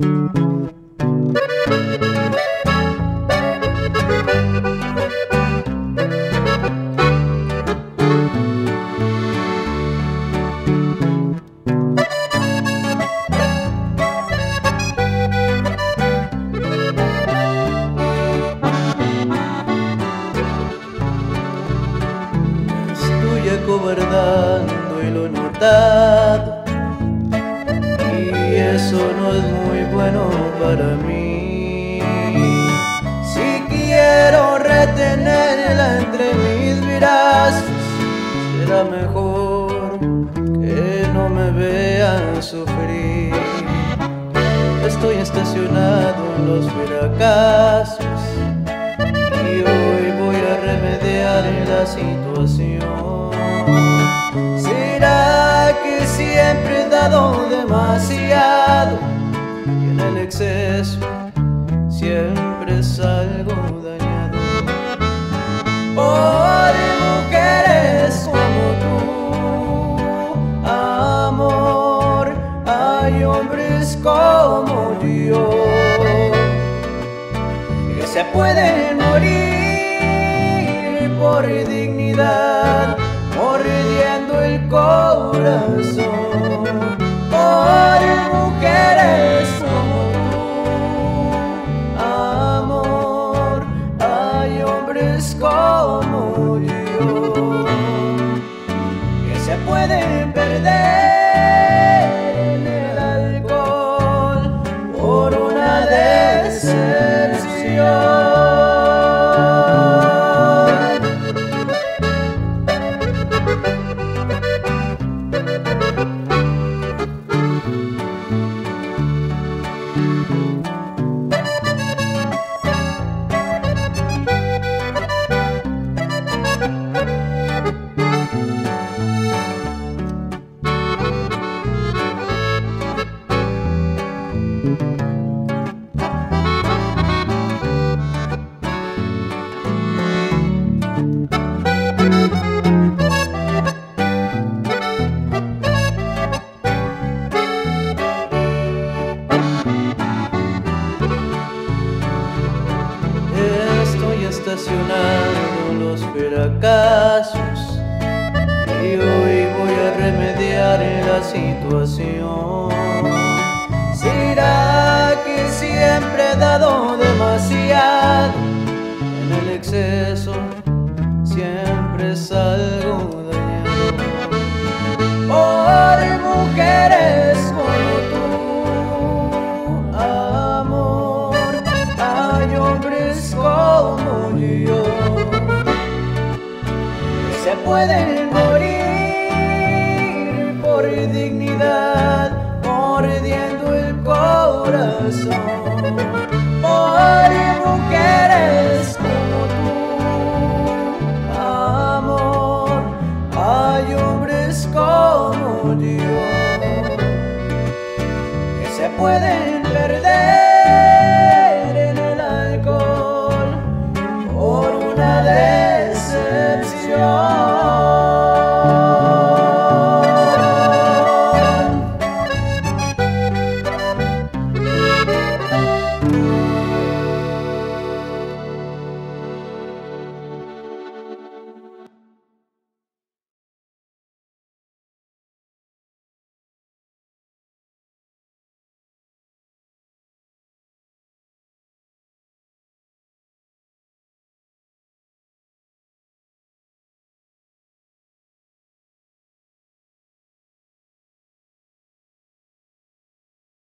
Estoy acobardando y lo he notado eso no es muy bueno para mí Si quiero retenerla entre mis brazos Será mejor que no me vean sufrir Estoy estacionado en los fracasos y hoy voy a remediar la situación. ¿Será que siempre demasiado y en el exceso siempre salgo dañado? Por mujeres como tú, amor, hay hombres como yo que se pueden morir por dignidad, mordiendo el corazón. Hay hombres como yo que se pueden perder y hoy voy a remediar la situación. ¿Será que siempre he dado demasiado en el exceso? Siempre salgo dañado por mujeres como tú, amor. Hay hombres como yo que se pueden corazón. Por mujeres como tú, amor, hay hombres como yo que se pueden